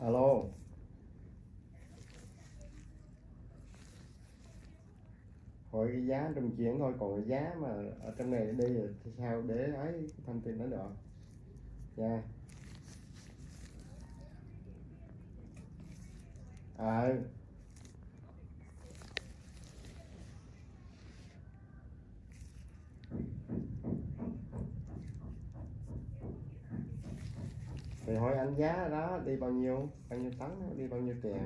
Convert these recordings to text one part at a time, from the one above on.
Hello. Hỏi cái giá trung chuyển thôi, còn cái giá mà ở trong này đi thì sao để ấy, thông tin đó được. Nha. Ờ. Thì hỏi anh giá đó đi bao nhiêu? Bao nhiêu tấn? Đi bao nhiêu tiền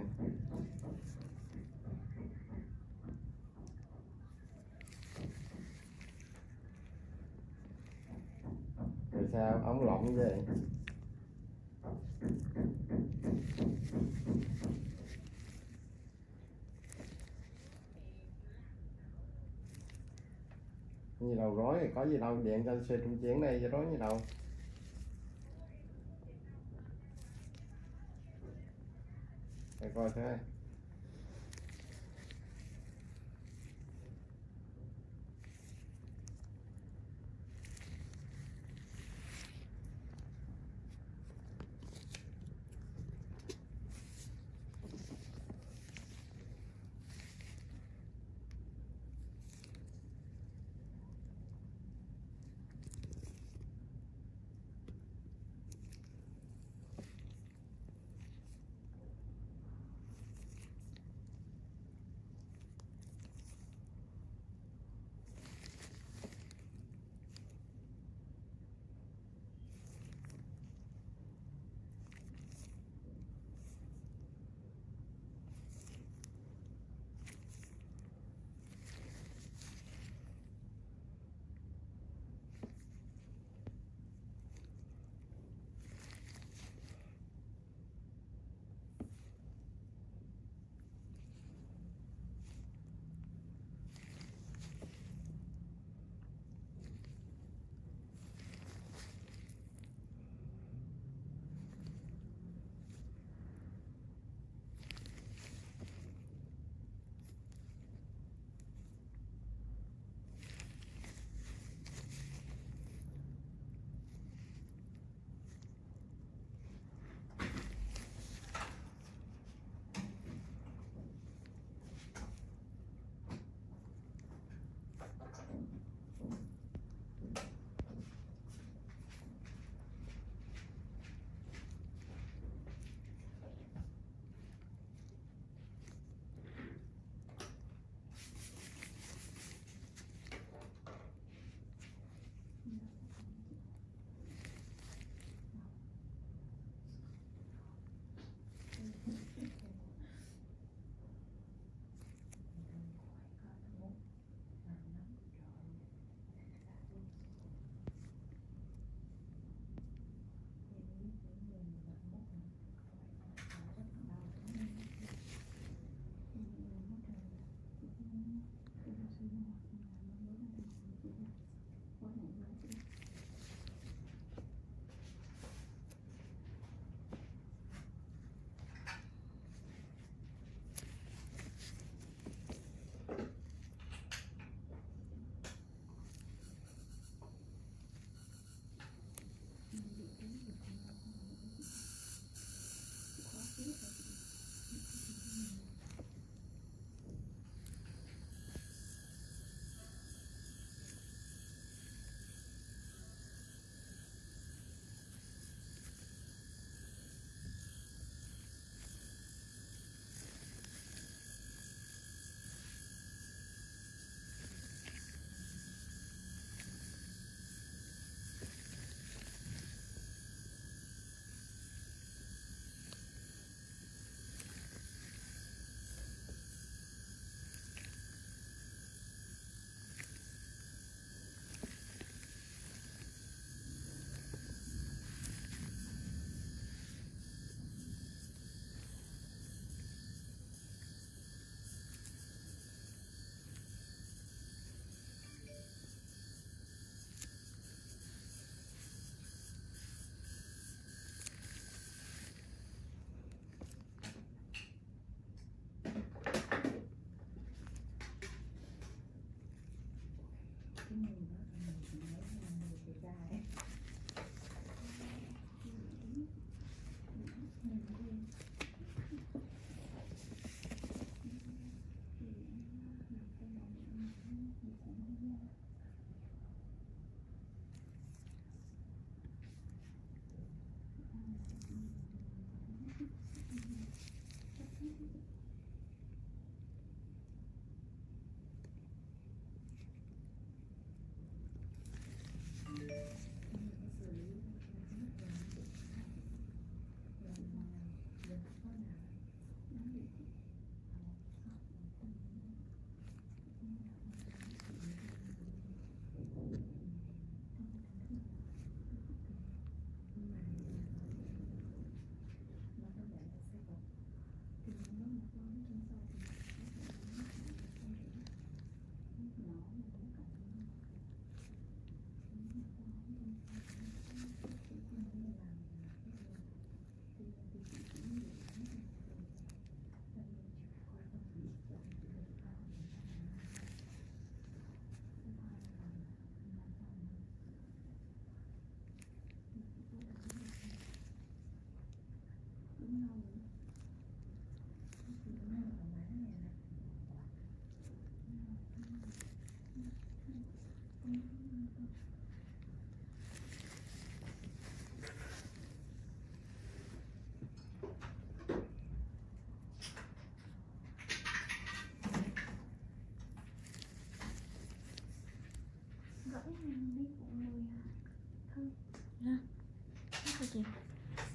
rồi sao? Ống lộn vậy gì đầu rối thì có gì đâu, điện cho xe trung chuyển này cho rối như đâu để coi thế.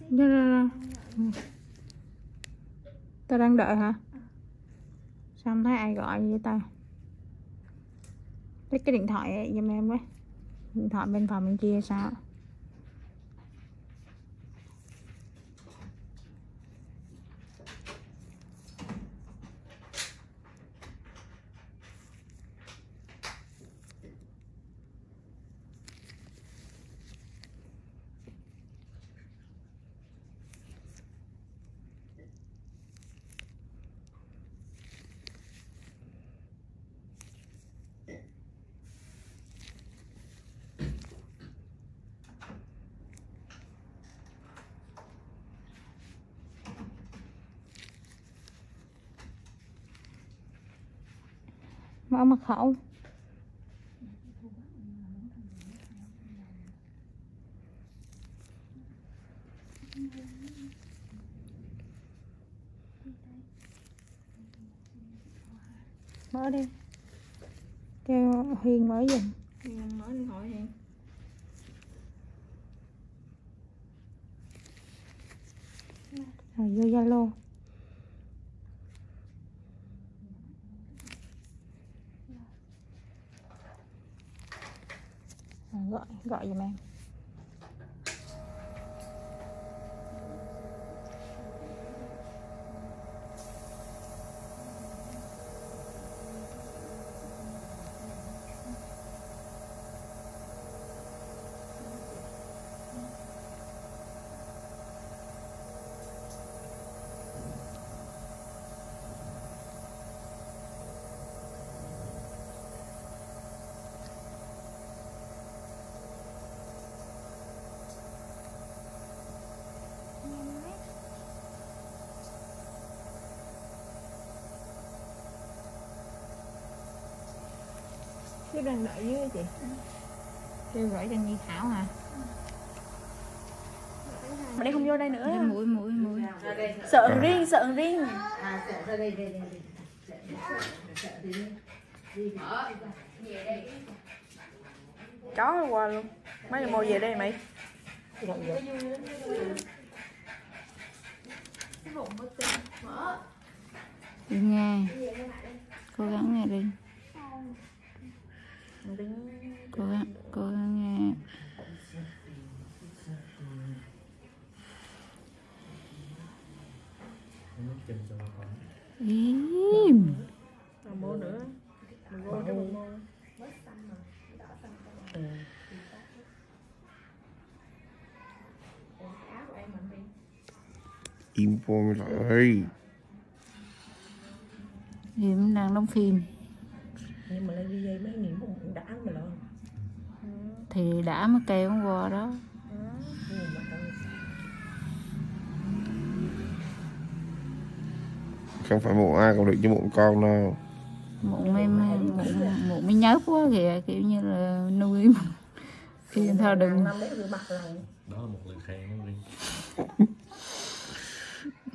Dạ, dạ, dạ. ta đang đợi hả? Sao không thấy ai gọi vậy ta? Lấy cái điện thoại ấy, giùm em với. Điện thoại bên phòng bên kia sao? Mở mật khẩu. Mở đi. Kêu Hiền mở giùm. 你咋没。Đang đợi dưới chị. Kêu gọi cho Nhi Thảo hả? mà đây không vô đây nữa Mũi mũi mũi. sợ riêng sợ riêng chó qua luôn mấy người mua về đây mày Đi nghe. Cố gắng nghe đi. Cố gắng cố gắng nghe. Im. Mua nữa mình vô cho mình im vô lại Im đang đóng phim. nhưng mà lên đi dây mấy nghìn cũng đã ăn mà lo Thì đã mới kêu hôm qua đó. không phải một ai còn được với một con đâu. Mụn em mụn mụn mới nhớp quá kìa kiểu như là nuôi mà. Khi thôi đừng đó là một lời khen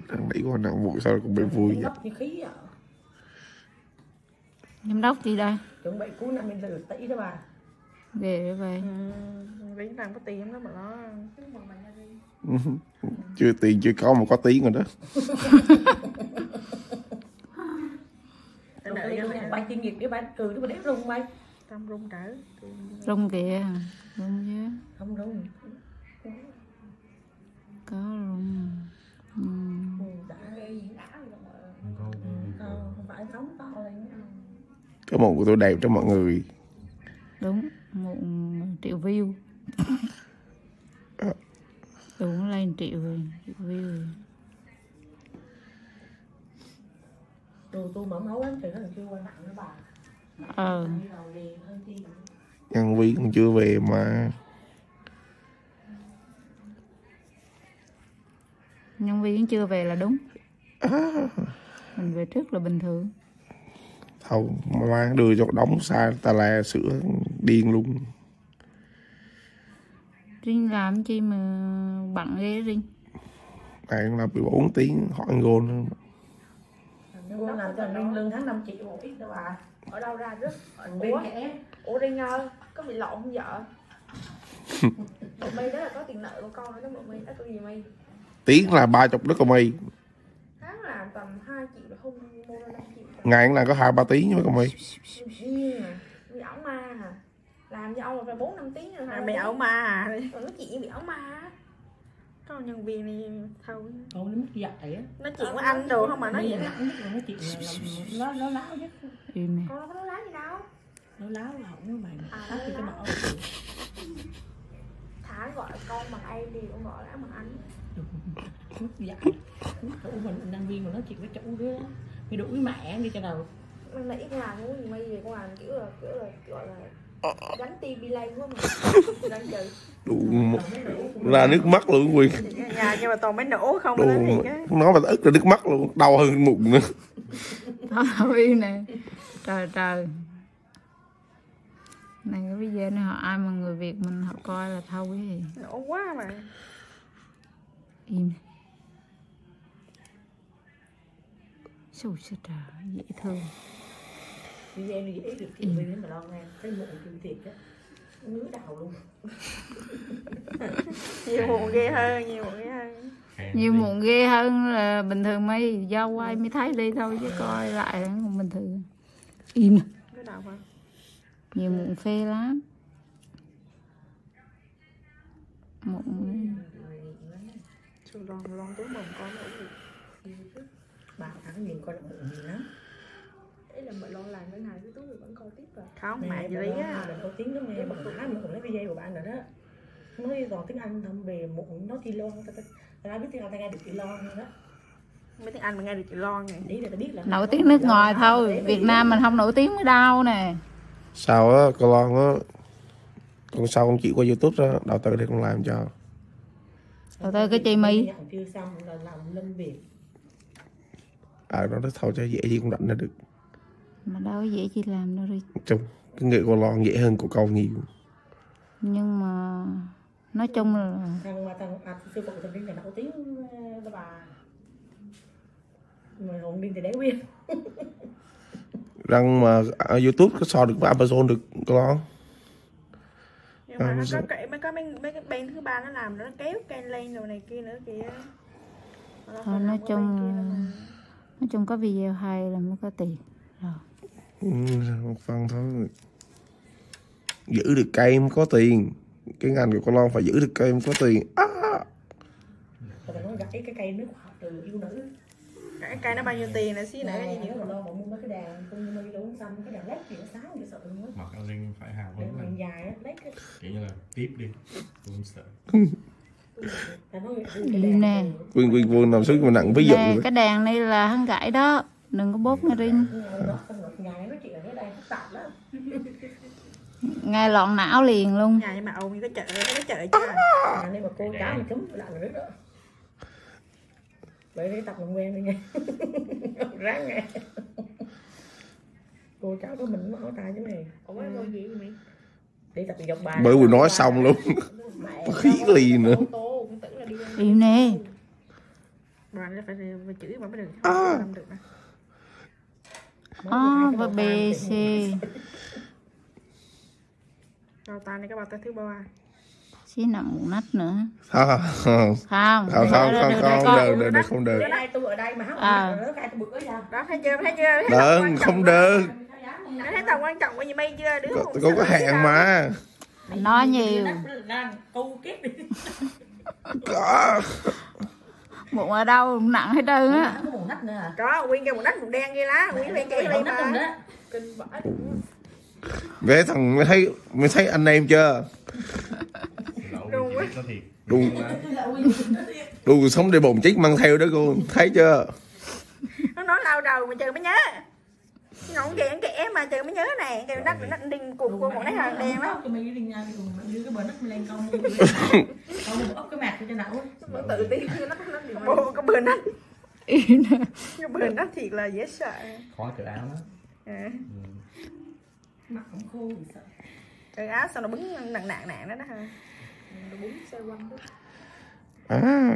thằng nãy con nào một sao cũng bị vui vậy? mất như khí giám đốc gì đây. Chuẩn bị cuối năm mình lừa tỷ đó bà về về riêng đang có tiền đó mà nó. Chưa tiền chưa có mà có tiếng rồi đó. Bay chuyên nghiệp cái bay cười nó mà đéo rung bay tâm rung trở rung kìa rung chứ. Không rung. Có rung. Ừ. Ừ, đã nghe gì đã rồi mà. Không có Ờ, không phải phóng to lên cái mụn của tôi đẹp cho mọi người. Đúng một triệu view. Đúng lên triệu rồi triệu view rồi. tôi mở máu lắm thì nó chưa qua nặng nữa bà. Ờ. Nhân viên còn chưa về mà. Nhân viên chưa về là đúng. Mình về trước là bình thường thôi mà mang đưa cho đóng xa ta la sữa điên luôn. Riêng làm chi mà bận ghê riêng? Này là 14 tiếng hỏi gôn nữa. cô làm cho mình lương tháng 5 triệu một ít đó bà. Ở đâu ra bên ủa? ủa ơi có bị lộn không vợ? Mi đó là có tiền nợ của con nữa đó bộ mi đó tôi gì mi tiếng là ba chục đất công y tháng làm tầm 2 triệu là không mua 5 triệu ngày là có hai ba tiếng với à bị ma hả? Làm cho ông là phải bốn năm tiếng rồi À, bị ảo ma à? Còn nói chuyện bị ảo ma có nhân viên này thôi. Nó dạy á. Nói chuyện với anh đồ không mà nói vậy là nói chuyện là làm nó nó láo nhất. Im con có nói lái gì đâu. Nó láo là không có mày À, tắt thì nó cái láo. nọ thả gọi con bằng em đi con gọi lái bằng anh. Dạy. Mình nhân viên mà nói chuyện với chủ đó thì đuổi mẹ đi cho đầu mình nãy con làm cái gì mày về con làm kiểu là kiểu là gọi là gắn tim bi lây quá mà. Đang chờ. Đủ ra nước mắt luôn quyền. Nhà nhưng mà toàn mấy nổ không đủ có nói gì cái nói mà ức là nước mắt luôn đau hơn mụn nữa. Thôi nè. Trời trời. Này cái video này họ ai mà người việt mình họ coi là thôi cái gì? Nổ quá mà. Im sao trời dễ thương. Đi em đi dễ được chuyện gì mà lo nghe cái mụn chuyện thiệt á. Ngứa đầu luôn. Nhiều muộn ghê hơn nhiều muộn ghê hơn. Nhiều muộn ghê hơn là bình thường mấy do quay mới thấy đi thôi chứ coi lại không bình thường. Im. Nhiều muộn phê lắm. Muộn Trời lon lon túi mồm con thằng nhìn coi là mụn nhiều lắm. Ý là mình lon làm cái này cái túi vẫn coi tiếp rồi. Không Nè, mà gì lo á. đừng có tiếng lắm nghe bà há mà còn lấy video của bạn rồi đó. Nói toàn tiếng anh không về mụn nó chi lo ta ta ta biết tiếng anh ta nghe được chị lo nữa đó. Mấy tiếng anh mà nghe được chị lon này là ta biết là nổi tiếng nước ngoài thôi. Việt nam mình không nổi tiếng mới đau nè. Sao á con lon á con sao con chịu qua youtube đó đầu tư để con làm cho. Đầu tư cái chi mi. Nhận chưa xong là làm lên việc à nó nói thôi cho dễ gì cũng rảnh ra được. Mà đâu có dễ chi làm đâu đi chung cái nghệ con lon dễ hơn của con nhiều. Nhưng mà nói chung là thằng mà thằng à, sư phụ thằng điên này nổi tiếng đó bà. Mà còn điên thì để biết. Răng mà ở youtube có so được với amazon được con nhưng mà À, nó có sao? cái mấy có mấy mấy cái bên thứ ba nó làm nó kéo cây lên rồi này kia nữa kìa. Nó Thôi, nói chung nói chung có video hay là mới có tiền. Rồi. Ừ, một phần thôi. Giữ được cây mới có tiền. Cái ngành của con lon phải giữ được cây mới có tiền. À, gãy cái cây nước học từ yêu nữ. Cái cây nó bao nhiêu tiền là xí nữa cái gì nữa. Mà lo mà mua mấy cái đàn mấy cái đống xanh cái đàn led thì nó sáng dễ sợ luôn á. Mặc áo ring phải hào hứng dài á led cái Kiểu như là tiếp đi. Tôi không sợ nè. quyền quyền vô nằm xuống mà nặng ví dụ nè cái đàn này là hắn gãy đó. Đừng có bóp nghe nó ở cái lắm ngay lọn não liền luôn. Nhà nhưng mà ông có chợ có chợ chưa? Mà nên mà cô cháu mà cấm lại đó vậy để tập làm quen đi nghe. Ráng nghe. Cô cháu của mình mở tay chứ mày ủa cái gì vậy mày đi tập bởi vừa nói xong luôn. Khí lì nữa. ô tô cũng tưởng là đi im nè. Bà nó phải phải chửi mà mới được. À. không được nè. A và b c bao tay này cái bao tay thứ ba. Xí nặng một nách nữa. Không không không không không không không được được được không được. Bữa nay tôi ở đây mà hát À. nó tôi giờ đó thấy chưa thấy chưa đừng không được Đã thấy tầm quan trọng của gì mày chưa đứa có, không có hẹn mà. nói nhiều. có. Bụng ở đâu cũng nặng hết trơn á. Có à nguyên cái một nách một đen kia lá nguyên nách nữa mà. đó kinh vãi vé thằng mới thấy mới thấy anh em chưa? Nó thiệt. Đủ đủ sống để bồn chết mang theo đó cô thấy chưa? Nó nói lâu đầu mà chờ mới nhớ không kệ kệ mà chờ mới nhớ này. Cái nách nách đinh cục của một nách hàng đen đó cho mày đi nha đưa cái bờ nách mày lên công công một ốc cái mặt cho não nó tự tin nó nó cái bờ nè cái bờ nách thiệt là dễ sợ. Khó cởi áo đó à. ừ. mặt cũng khô thì sợ. Cái áo sao nó bứng nặng nặng nặng đó đó ha nó bứng xe quăng đó. À.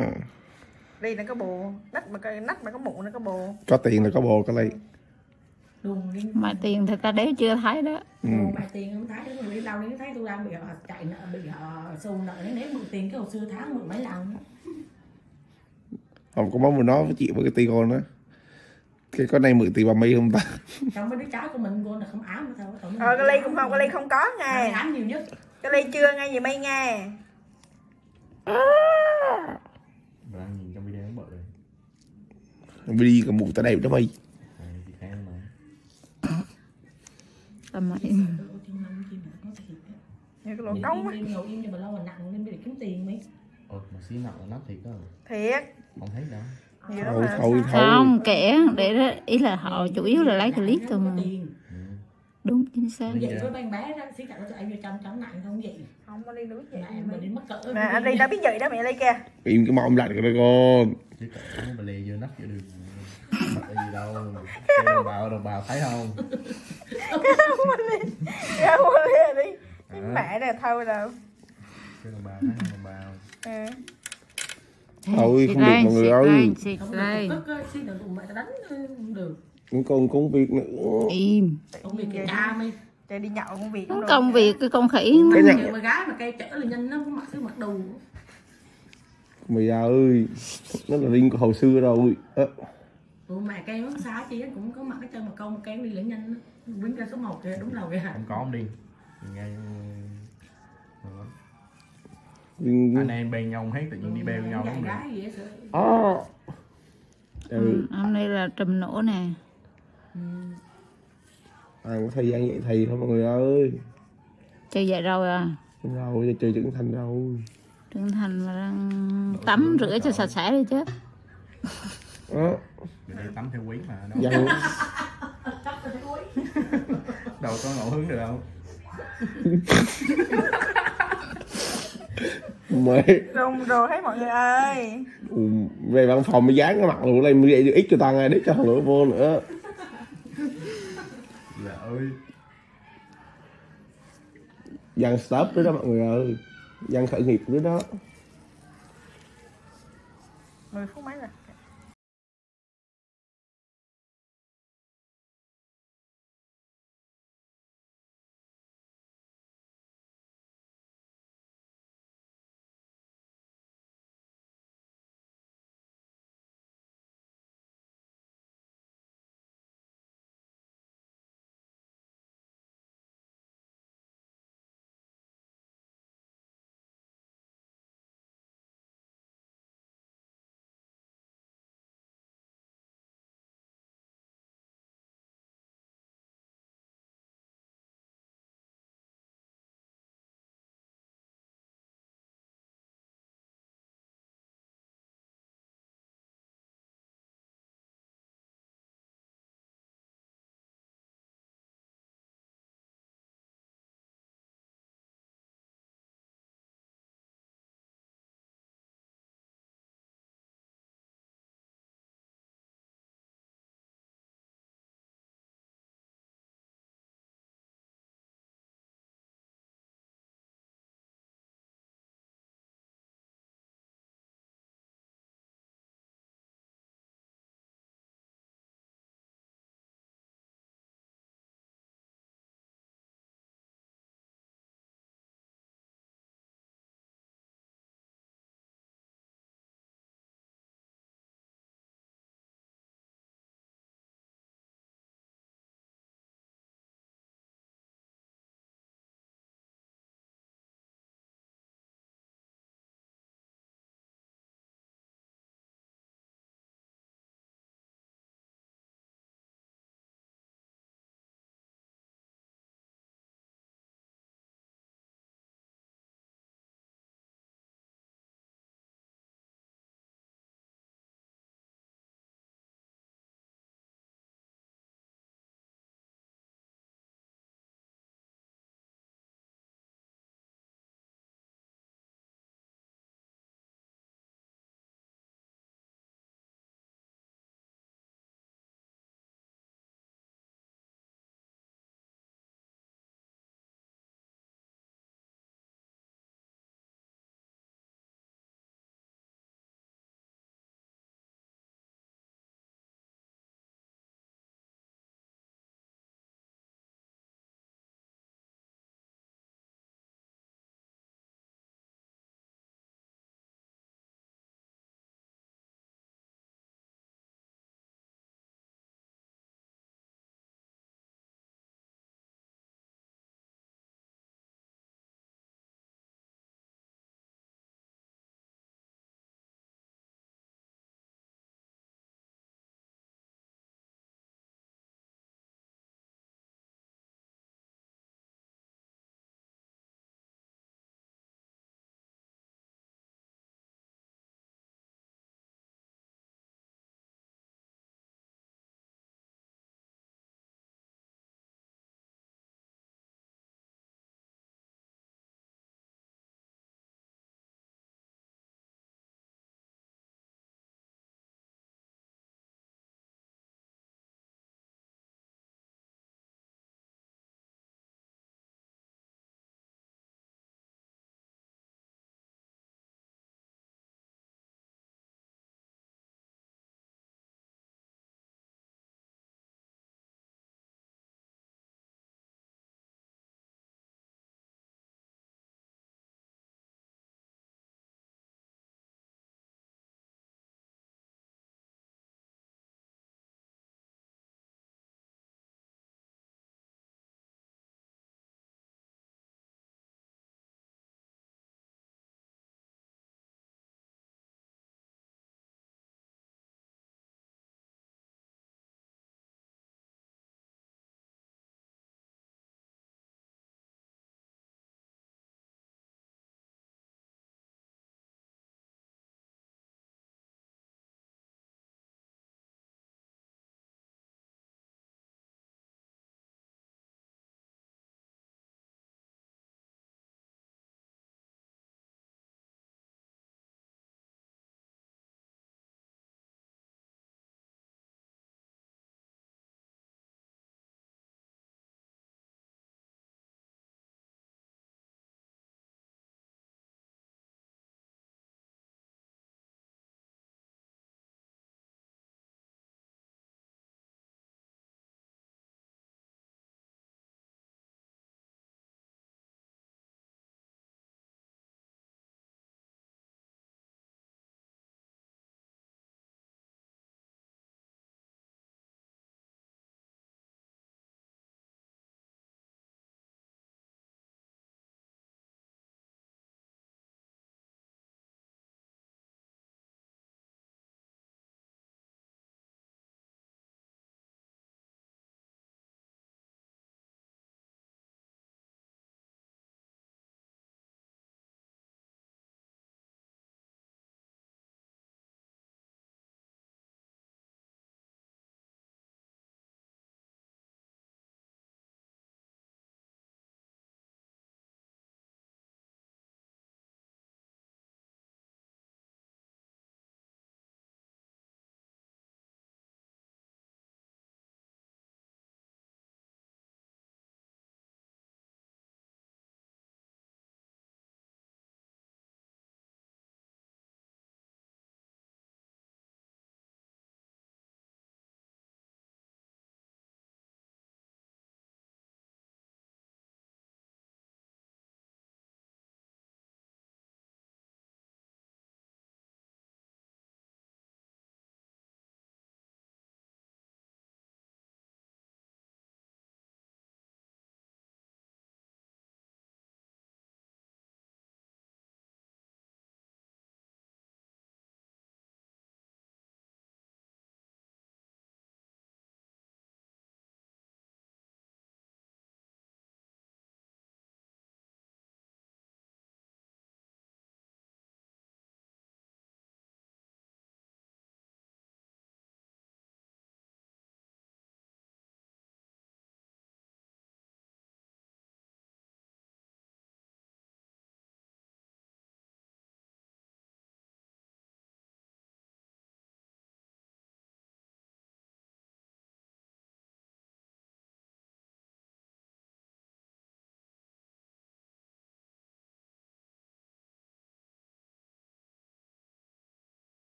Đây nó có bồ. Nách mà cái nách mà có mụn nó có bồ. Có tiền là có bồ có lấy đùng đi mà tiền thì ta đéo chưa thấy đó. Ừ. Ồ, mày tiền không thấy. Nó đi đâu đến thấy tôi đang bị họ chạy nợ bị họ xù nợ. Nếu nếu mượn tiền cái hồi xưa tháng mượn mấy lần không có món mà nói với chị với cái ti con đó. Cái con này mượn tiền bà mi không ta? Trong mấy đứa cháu của mình cô là không ám mà tao tao ờ cái ly cũng không cái ly không có Mày nghe. Ám nhiều nhất. Cái ly chưa nghe gì mây nghe. Đang nhìn trong video nó bự rồi. Đi cả mụ ta đẹp đó mày à, chị khá mà tầm mà nó á. như cái lỗ Im- cống á. ngồi im cho mà lâu mà nặng nên để kiếm tiền mấy. Ồ mà xí nặng là nắp thiệt đó. Thiệt. Không thấy đâu. Lắm thôi mà thôi thôi. Không kẻ để đó ý là họ chủ yếu là lấy clip thôi mà. đúng chính xác. Vậy vậy. với bạn bé đó xí cạnh cho anh vô trong trong nặng không vậy? Không có ly nước vậy nè mà đi mất cỡ nè anh ly đã biết vậy đó mẹ ly kia im cái lại cái đó con. Chứ cậu có bà lê vô nắp giữa đường Mặt cái gì đâu. Đồng bào đồng bào thấy không? Ra qua ly đi à, mẹ này thôi đâu kêu đồng bào thấy không? Đồng bào ừ. Thôi, Xịt không được mọi người xịt ơi. xịt lên xí đừng mẹ đánh không được. Cũng còn công việc nữa. Im. Công việc kiểm tra mày. Chạy đi nhậu công việc Không được. công việc cái con khỉ Cái này- mà gái mà cây chở là nhanh nó mặc cái mặc đồ mày ơi nó là linh của hồi xưa rồi. Ờ, Ủa mà cây nó xa chi á, cũng có mặc cái chân mà một cây đi lại nhanh á. Quýnh ra số 1 kìa đúng đầu kìa. Không có không đi. Ngay Đó. linh anh em bên nhau không hết tự nhiên đi beo nhau đúng sợ à. ừ. ừ, hôm nay là trùm nổ nè. Ai có thời gian vậy thì thôi mọi người ơi. Chơi vậy rồi à? Rồi giờ chơi trưởng thành rồi trưởng thành mà đang tắm rửa cho sạch sẽ đi chứ đó. Đây tắm theo quý mà đâu, dân đâu có ngẫu hứng được đâu. Mày. Rung rồi thấy mọi người ơi. Ừ, về văn phòng mới dán cái mặt luôn đây mới vậy ít cho tăng ai đít cho thằng nữa vô nữa. Dạ ơi. Dân stop nữa đó mọi người ơi. Dân khởi nghiệp nữa đó. 10 phút mấy rồi